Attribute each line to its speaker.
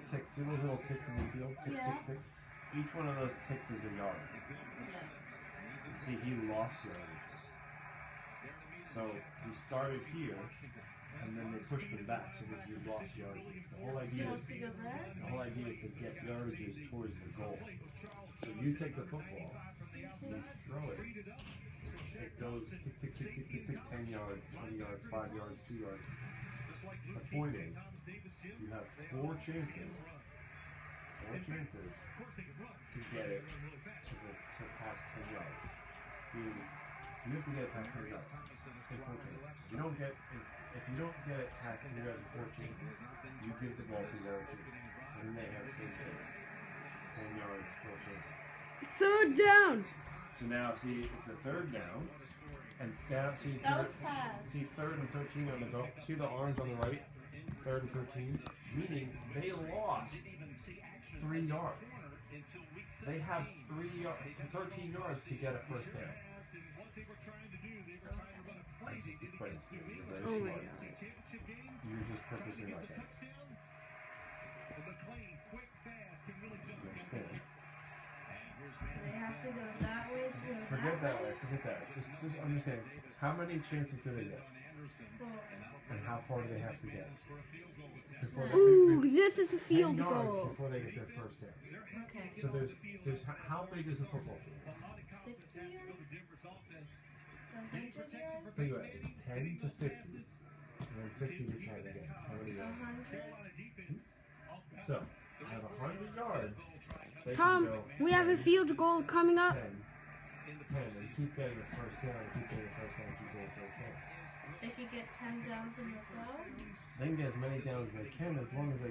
Speaker 1: little ticks. See those little ticks in the field? Tick,
Speaker 2: Yeah.
Speaker 1: tick, tick. Each one of those ticks is a yard. See, he lost yardages. So he started here, and then they pushed him back, so that he lost yardages. The whole idea is
Speaker 2: to
Speaker 1: the whole idea is to get yardages towards the goal. So you take the football, you throw it. It goes tick, tick, tick, tick, tick, tick, 10 yards, 20 yards, 5 yards, 2 yards. The point is, you have four chances, four chances to get it to, the, to past 10 yards. Meaning, you have to get it past 10 yards in four chances. You don't get, if, if you don't get it past 10 yards in four chances, you give the ball to the other team. And then they have the same thing. 10 yards, four chances.
Speaker 3: Third down.
Speaker 1: So now, see, it's a third down, and now see,
Speaker 2: That was
Speaker 1: third-
Speaker 2: fast.
Speaker 1: see third and thirteen on the go. See the orange on the right, third and thirteen, meaning they lost three yards. They have three yards, thirteen yards to get a first down. I just explained it to you. You're very
Speaker 3: Oh my
Speaker 1: smart.
Speaker 3: God.
Speaker 1: You're just purposely like that.
Speaker 2: That way to go
Speaker 1: Forget
Speaker 2: that
Speaker 1: way. Forget that. Just, just understand. How many chances do they get, and how far do they have to get before they,
Speaker 3: Ooh, this is a field goal.
Speaker 1: before they get their first down?
Speaker 2: Okay.
Speaker 1: So there's, there's how big is the football field?
Speaker 2: Sixty yards? Hundred?
Speaker 1: Think about it. It's 10 to 50, and then 50 to 10 again. How many yards?
Speaker 2: Hmm?
Speaker 1: So, I have 100 yards. They can
Speaker 3: Tom, we have a field goal coming up.
Speaker 1: 10, 10, and keep getting the first down, keep getting the first down, keep getting the first down.
Speaker 2: They could get ten downs in a row?
Speaker 1: They can get as many downs as they can as long as they